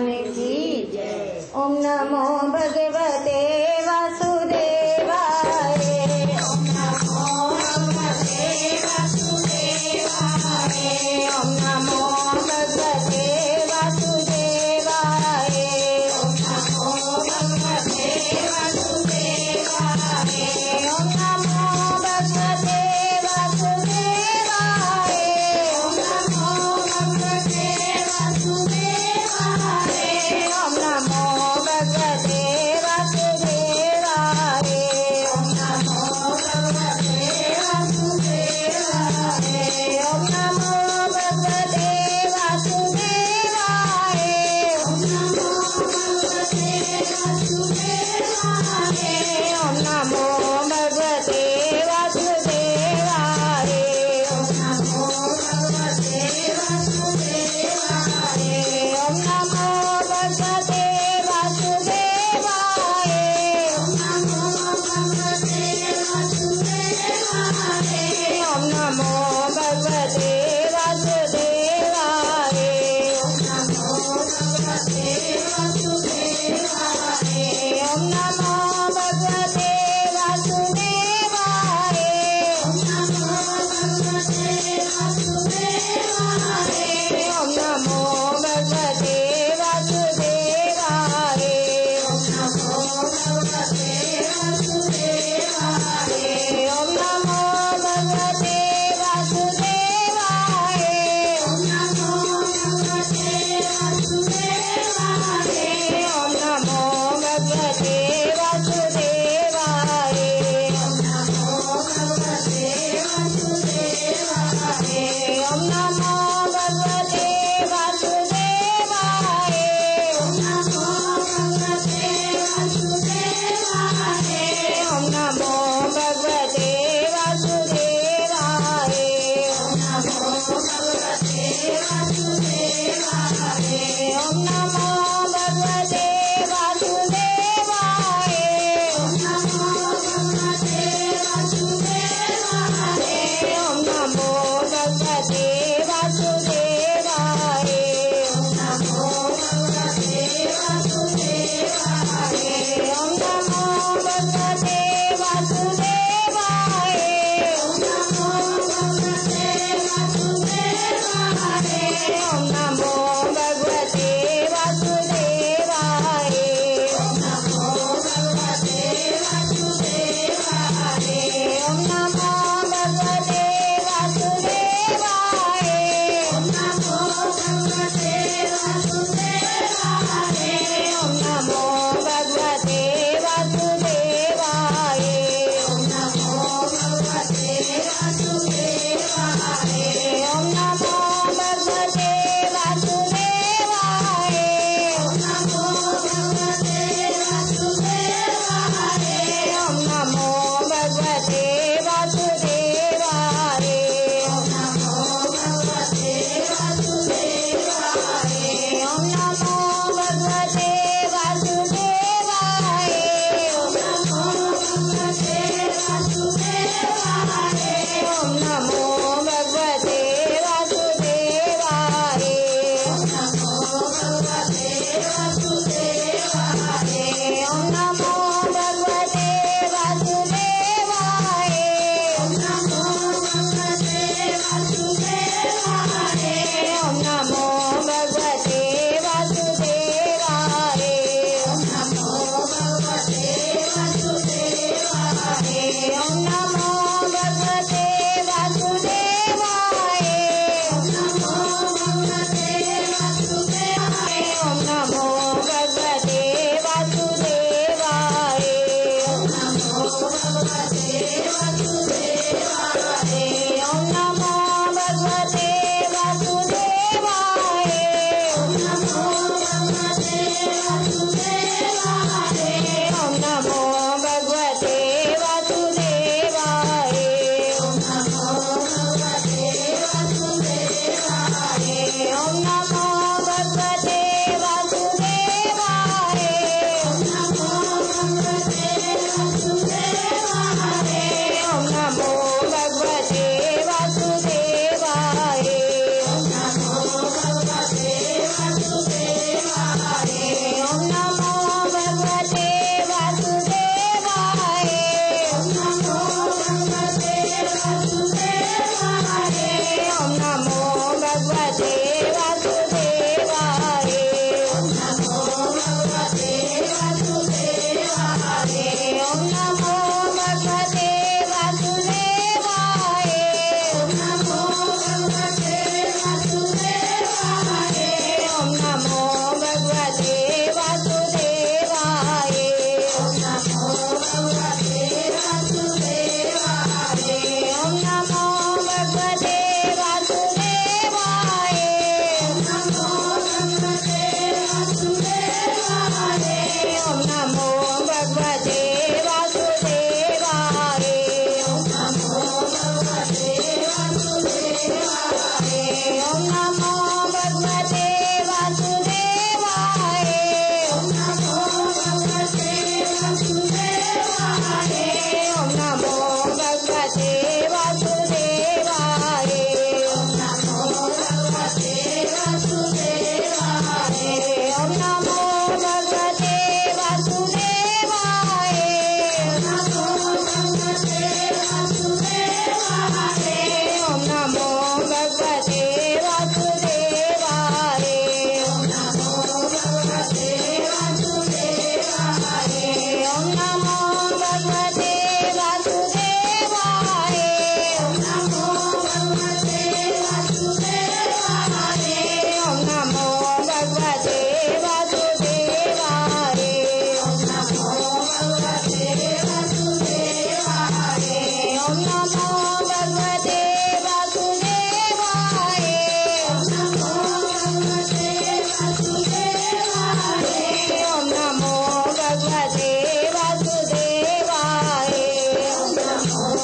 भगवान की जय। ओम नमो Amen. ॐ नमो भगवते हरे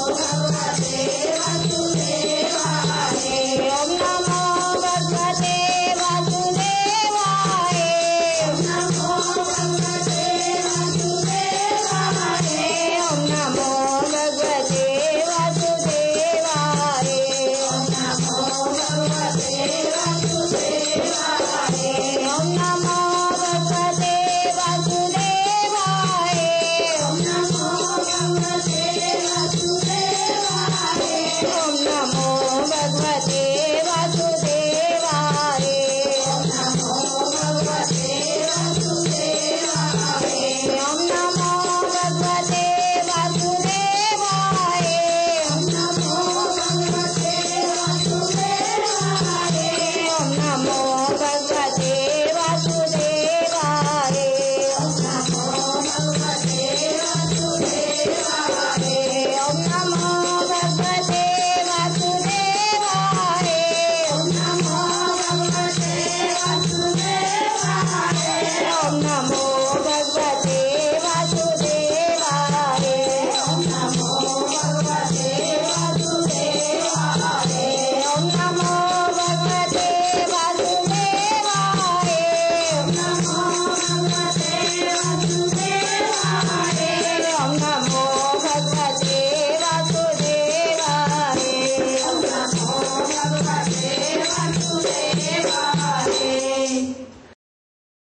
Música